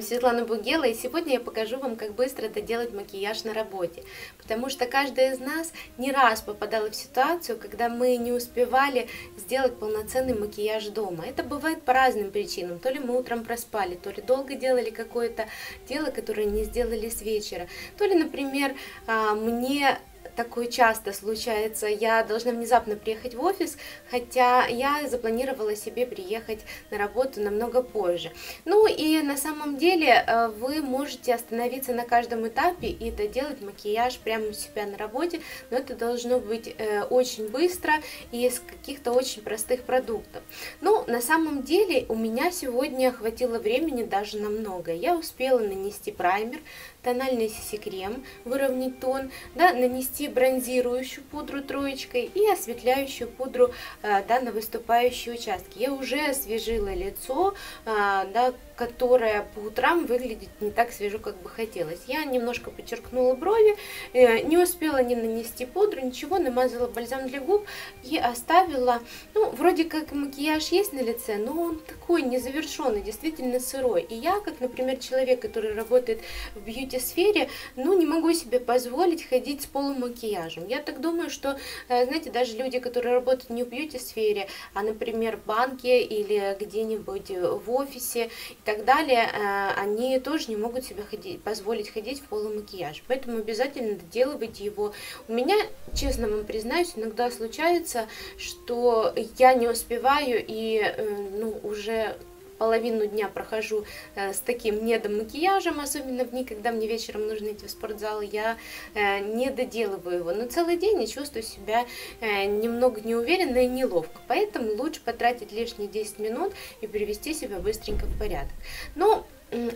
вами Светлана Бугела, и сегодня я покажу вам, как быстро это делать макияж на работе. Потому что каждая из нас не раз попадала в ситуацию, когда мы не успевали сделать полноценный макияж дома. Это бывает по разным причинам. То ли мы утром проспали, то ли долго делали какое-то дело, которое не сделали с вечера. То ли, например, а, мне такое часто случается. Я должна внезапно приехать в офис, хотя я запланировала себе приехать на работу намного позже. Ну и на самом деле э, вы можете остановиться на каждом этапе и доделать макияж прямо у себя на работе, но это должно быть э, очень быстро и из каких-то очень простых продуктов. Ну, на самом деле у меня сегодня хватило времени даже на многое. Я успела нанести праймер, тональный CC-крем, выровнять тон, да, нанести бронзирующую пудру троечкой и осветляющую пудру э, да, на выступающие участки. Я уже освежила лицо, э, да, которая по утрам выглядит не так свежо, как бы хотелось. Я немножко подчеркнула брови, э, не успела не нанести пудру, ничего, намазала бальзам для губ и оставила, ну, вроде как макияж есть на лице, но он такой незавершенный, действительно сырой. И я, как, например, человек, который работает в бьюти-сфере, ну, не могу себе позволить ходить с полумакияжем. Я так думаю, что, э, знаете, даже люди, которые работают не в бьюти-сфере, а, например, в банке или где-нибудь в офисе, так далее, э, они тоже не могут себе ходить, позволить ходить в полумакияж. Поэтому обязательно доделывайте его. У меня, честно вам признаюсь, иногда случается, что я не успеваю и э, ну, уже половину дня прохожу э, с таким недомакияжем, особенно в дни, когда мне вечером нужно идти в спортзал, я э, не доделываю его. Но целый день я чувствую себя э, немного неуверенно и неловко. Поэтому лучше потратить лишние 10 минут и привести себя быстренько в порядок. Но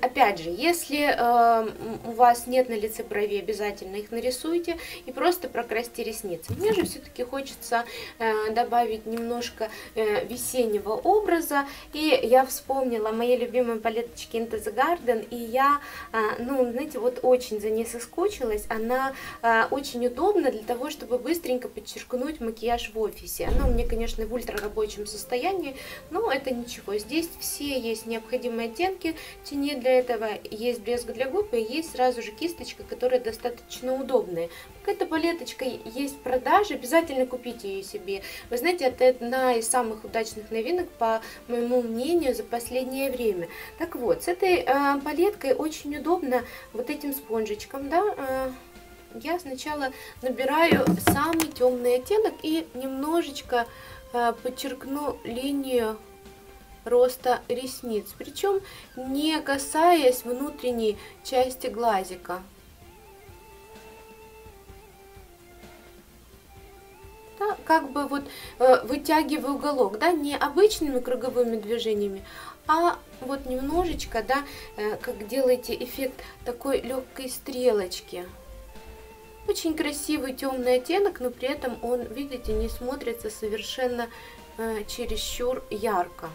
Опять же, если э, у вас нет на лице бровей, обязательно их нарисуйте и просто прокрасьте ресницы. Мне же все-таки хочется э, добавить немножко э, весеннего образа. И я вспомнила моей любимой палеточки Into the Garden. И я, э, ну, знаете, вот очень за ней соскучилась. Она э, очень удобна для того, чтобы быстренько подчеркнуть макияж в офисе. Она у меня, конечно, в ультрарабочем состоянии, но это ничего. Здесь все есть необходимые оттенки тени мне для этого есть блеск для губ и есть сразу же кисточка, которая достаточно удобная. Какая-то палеточка есть в продаже, обязательно купите ее себе. Вы знаете, это одна из самых удачных новинок, по моему мнению, за последнее время. Так вот, с этой э, палеткой очень удобно вот этим спонжичком, да, э, я сначала набираю самый темный оттенок и немножечко э, подчеркну линию роста ресниц, причем не касаясь внутренней части глазика. Да, как бы вот э, вытягиваю уголок, да, не обычными круговыми движениями, а вот немножечко, да, э, как делаете эффект такой легкой стрелочки. Очень красивый темный оттенок, но при этом он, видите, не смотрится совершенно э, чересчур ярко.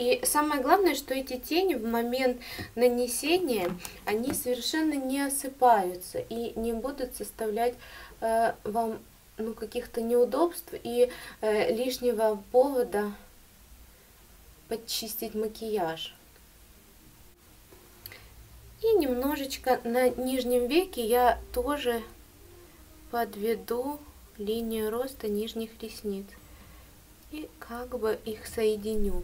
И самое главное, что эти тени в момент нанесения, они совершенно не осыпаются и не будут составлять э, вам ну, каких-то неудобств и э, лишнего повода подчистить макияж. И немножечко на нижнем веке я тоже подведу линию роста нижних ресниц. И как бы их соединю.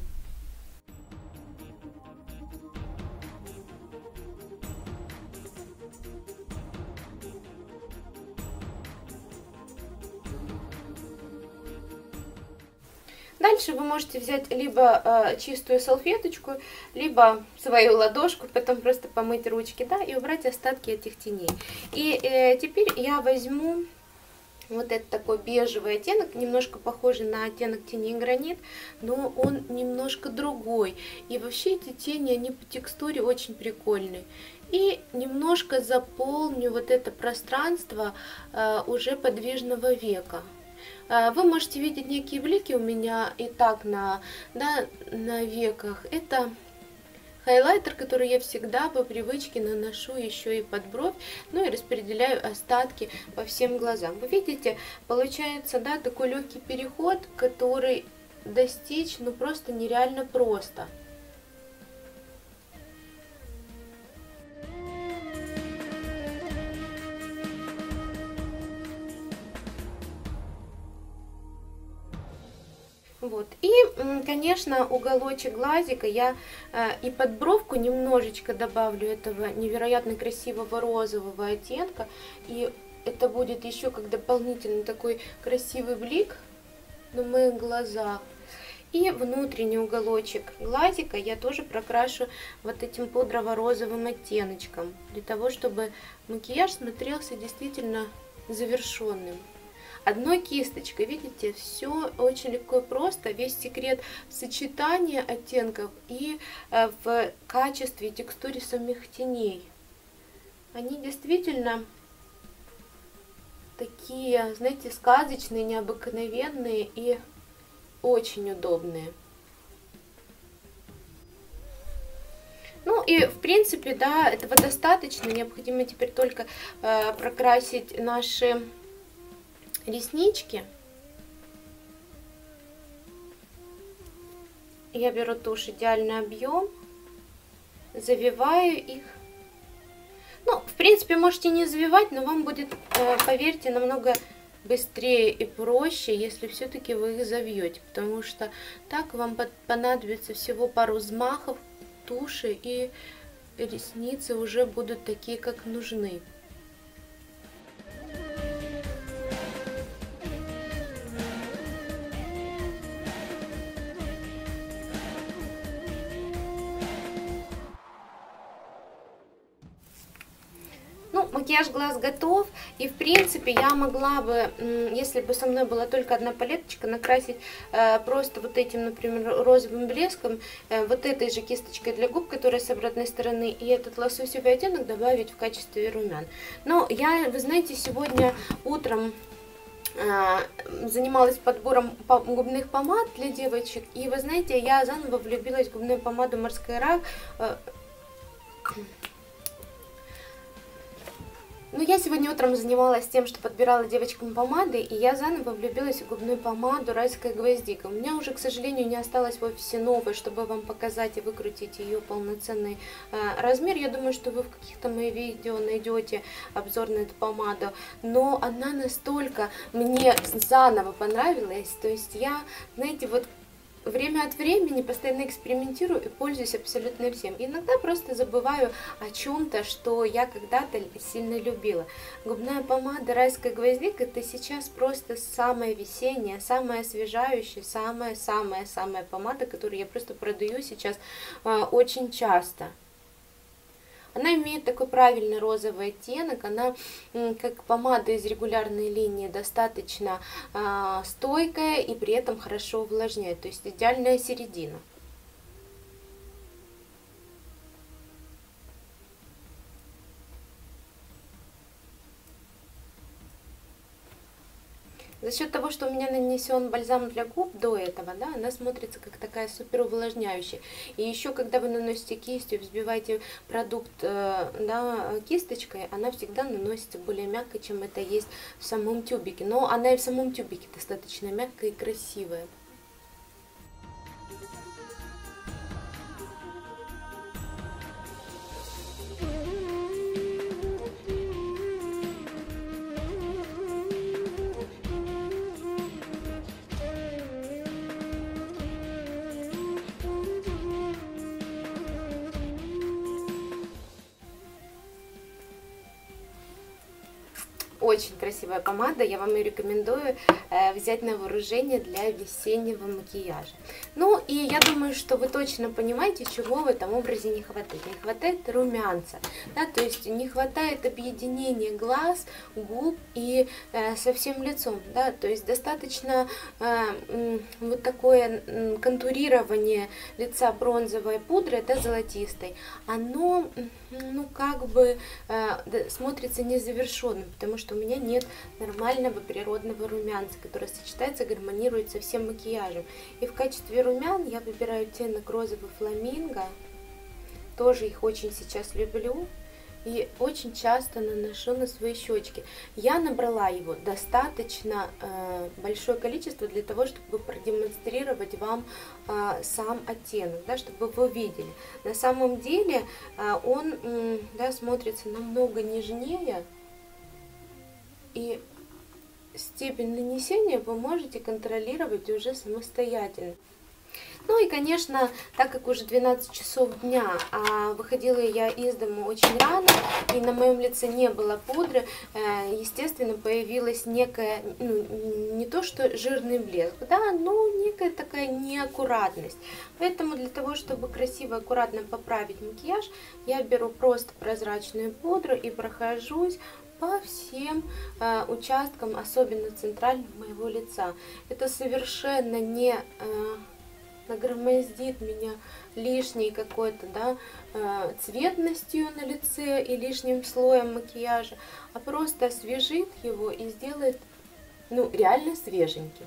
Дальше вы можете взять либо э, чистую салфеточку, либо свою ладошку, потом просто помыть ручки, да, и убрать остатки этих теней. И э, теперь я возьму вот этот такой бежевый оттенок, немножко похожий на оттенок тени гранит, но он немножко другой. И вообще эти тени, они по текстуре очень прикольные. И немножко заполню вот это пространство э, уже подвижного века. А, вы можете видеть некие блики у меня и так на, да, на веках. Это хайлайтер, который я всегда по привычке наношу еще и под бровь, ну и распределяю остатки по всем глазам. Вы видите, получается, да, такой легкий переход, который достичь, ну просто нереально просто. Вот. И, конечно, уголочек глазика я э, и под бровку немножечко добавлю этого невероятно красивого розового оттенка. И это будет еще как дополнительный такой красивый блик на моих глазах. И внутренний уголочек глазика я тоже прокрашу вот этим пудрово-розовым оттеночком, для того, чтобы макияж смотрелся действительно завершенным. Одной кисточкой, видите, все очень легко и просто. Весь секрет в сочетании оттенков и э, в качестве и текстуре самих теней. Они действительно такие, знаете, сказочные, необыкновенные и очень удобные. Ну и в принципе, да, этого достаточно. Необходимо теперь только э, прокрасить наши реснички. Я беру тушь идеальный объем, завиваю их. Ну, в принципе, можете не завивать, но вам будет, э, поверьте, намного быстрее и проще, если все-таки вы их завьете, потому что так вам понадобится всего пару взмахов туши и ресницы уже будут такие, как нужны. Макияж глаз готов. И в принципе я могла бы, если бы со мной была только одна палеточка, накрасить э, просто вот этим, например, розовым блеском, э, вот этой же кисточкой для губ, которая с обратной стороны, и этот лососевый оттенок добавить в качестве румян. Но я, вы знаете, сегодня утром э, занималась подбором губных помад для девочек. И вы знаете, я заново влюбилась в губную помаду Морская Ра. Ну, я сегодня утром занималась тем, что подбирала девочкам помады, и я заново влюбилась в губную помаду «Райская гвоздика». У меня уже, к сожалению, не осталось в офисе новой, чтобы вам показать и выкрутить ее полноценный э, размер. Я думаю, что вы в каких-то моих видео найдете обзор на эту помаду. Но она настолько мне заново понравилась. То есть я, знаете, вот время от времени постоянно экспериментирую и пользуюсь абсолютно всем. Иногда просто забываю о чем-то, что я когда-то сильно любила. Губная помада «Райская гвоздика» это сейчас просто самая весенняя, самая освежающая, самая-самая-самая помада, которую я просто продаю сейчас э, очень часто. Она имеет такой правильный розовый оттенок, она как помада из регулярной линии достаточно а, стойкая и при этом хорошо увлажняет, то есть идеальная середина. За счет того, что у меня нанесен бальзам для губ до этого, да, она смотрится как такая супер увлажняющая. И еще, когда вы наносите кистью, взбиваете продукт э, да, кисточкой, она всегда наносится более мягко, чем это есть в самом тюбике. Но она и в самом тюбике достаточно мягкая и красивая. Очень красивая помада, я вам ее рекомендую э, взять на вооружение для весеннего макияжа. Ну и я думаю, что вы точно понимаете, чего в этом образе не хватает. Не хватает румянца, да, то есть не хватает объединения глаз, губ и э, со всем лицом, да, то есть достаточно э, вот такое контурирование лица бронзовой пудрой, да, золотистой, оно, ну, как бы э, смотрится незавершенным, потому что у меня нет нормального природного румянца, который сочетается, гармонирует со всем макияжем. И в качестве румян я выбираю оттенок розовый фламинго. Тоже их очень сейчас люблю. И очень часто наношу на свои щечки. Я набрала его достаточно э, большое количество для того, чтобы продемонстрировать вам э, сам оттенок, да, чтобы вы видели. На самом деле э, он э, да, смотрится намного нежнее, и степень нанесения вы можете контролировать уже самостоятельно. Ну и, конечно, так как уже 12 часов дня, а выходила я из дома очень рано, и на моем лице не было пудры, э, естественно, появилась некая, ну, не то что жирный блеск, да, но некая такая неаккуратность. Поэтому для того, чтобы красиво, аккуратно поправить макияж, я беру просто прозрачную пудру и прохожусь по всем э, участкам, особенно центральным моего лица. Это совершенно не... Э, нагромоздит меня лишней какой-то, да, э, цветностью на лице и лишним слоем макияжа, а просто освежит его и сделает, ну, реально свеженьким.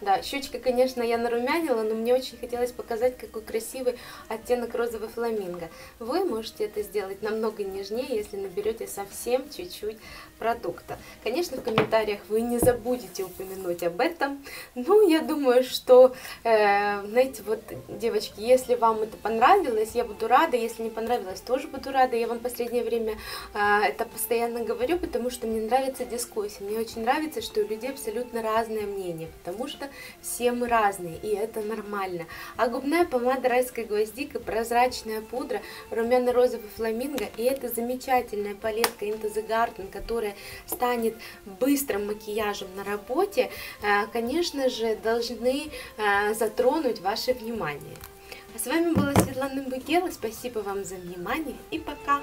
Да, щечки, конечно, я нарумянила, но мне очень хотелось показать, какой красивый оттенок розовый фламинго. Вы можете это сделать намного нежнее, если наберете совсем чуть-чуть продукта. Конечно, в комментариях вы не забудете упомянуть об этом. Ну, я думаю, что, э, знаете, вот, девочки, если вам это понравилось, я буду рада. Если не понравилось, тоже буду рада. Я вам в последнее время э, это постоянно говорю, потому что мне нравится дискуссия. Мне очень нравится, что у людей абсолютно разное мнение, потому что все мы разные, и это нормально. А губная помада райская гвоздика, прозрачная пудра, румяно-розовый фламинго, и это замечательная палетка Into the Garden, которая станет быстрым макияжем на работе, э, конечно же, должны э, затронуть ваше внимание. А с вами была Светлана Бугела, спасибо вам за внимание и пока!